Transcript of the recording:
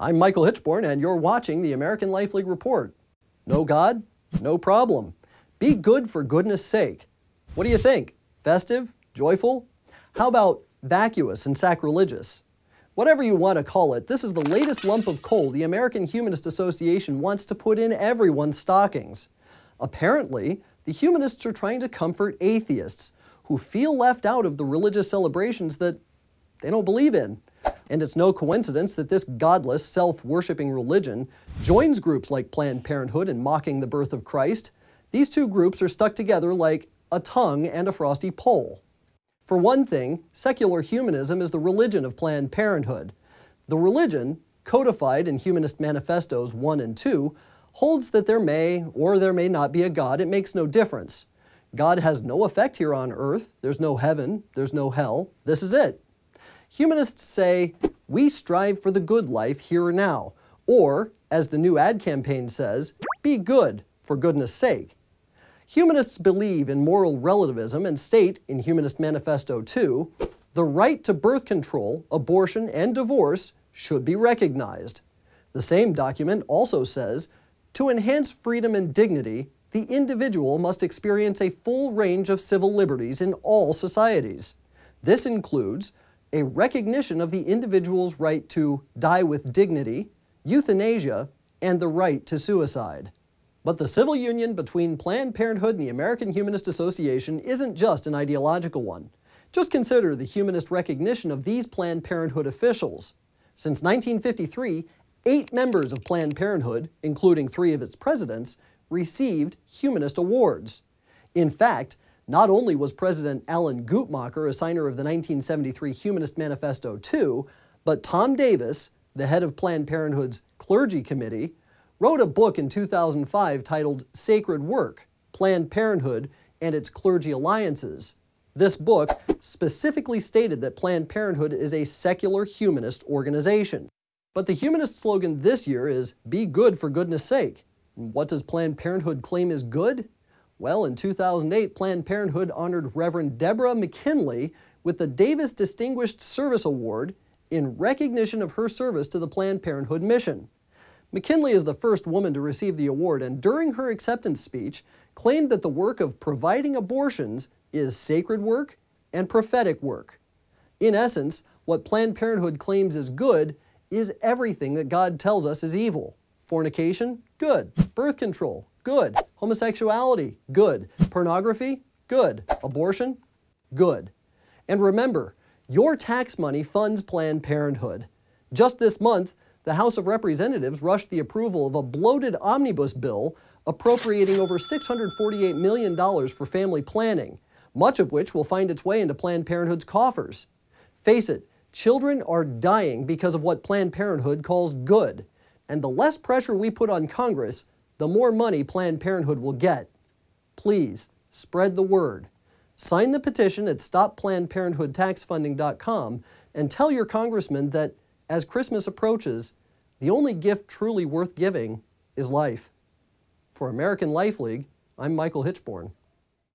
I'm Michael Hichborn, and you're watching the American Life League Report. No God? No problem. Be good for goodness sake. What do you think? Festive? Joyful? How about vacuous and sacrilegious? Whatever you want to call it, this is the latest lump of coal the American Humanist Association wants to put in everyone's stockings. Apparently, the humanists are trying to comfort atheists who feel left out of the religious celebrations that they don't believe in. And it's no coincidence that this godless, self worshipping religion joins groups like Planned Parenthood in mocking the birth of Christ. These two groups are stuck together like a tongue and a frosty pole. For one thing, secular humanism is the religion of Planned Parenthood. The religion, codified in Humanist Manifestos 1 and 2, holds that there may or there may not be a God. It makes no difference. God has no effect here on earth. There's no heaven. There's no hell. This is it. Humanists say, we strive for the good life here and now. Or, as the new ad campaign says, be good, for goodness sake. Humanists believe in moral relativism and state, in Humanist Manifesto 2, the right to birth control, abortion, and divorce should be recognized. The same document also says, to enhance freedom and dignity, the individual must experience a full range of civil liberties in all societies. This includes a recognition of the individual's right to die with dignity, euthanasia, and the right to suicide. But the civil union between Planned Parenthood and the American Humanist Association isn't just an ideological one. Just consider the humanist recognition of these Planned Parenthood officials. Since 1953, eight members of Planned Parenthood, including three of its presidents, received humanist awards. In fact, not only was President Alan Guttmacher a signer of the 1973 Humanist Manifesto 2, but Tom Davis, the head of Planned Parenthood's Clergy Committee, wrote a book in 2005 titled Sacred Work Planned Parenthood and its Clergy Alliances. This book specifically stated that Planned Parenthood is a secular humanist organization. But the humanist slogan this year is Be good for goodness sake. What does Planned Parenthood claim is good? Well, in 2008, Planned Parenthood honored Reverend Deborah McKinley with the Davis Distinguished Service Award in recognition of her service to the Planned Parenthood mission. McKinley is the first woman to receive the award and during her acceptance speech claimed that the work of providing abortions is sacred work and prophetic work. In essence, what Planned Parenthood claims is good is everything that God tells us is evil. Fornication, good. Birth control, good. Homosexuality, good. Pornography, good. Abortion, good. And remember, your tax money funds Planned Parenthood. Just this month, the House of Representatives rushed the approval of a bloated omnibus bill appropriating over $648 million for family planning, much of which will find its way into Planned Parenthood's coffers. Face it, children are dying because of what Planned Parenthood calls good. And the less pressure we put on Congress, the more money Planned Parenthood will get. Please, spread the word. Sign the petition at StopPlannedParenthoodTaxFunding.com and tell your congressman that as Christmas approaches, the only gift truly worth giving is life. For American Life League, I'm Michael Hichborn.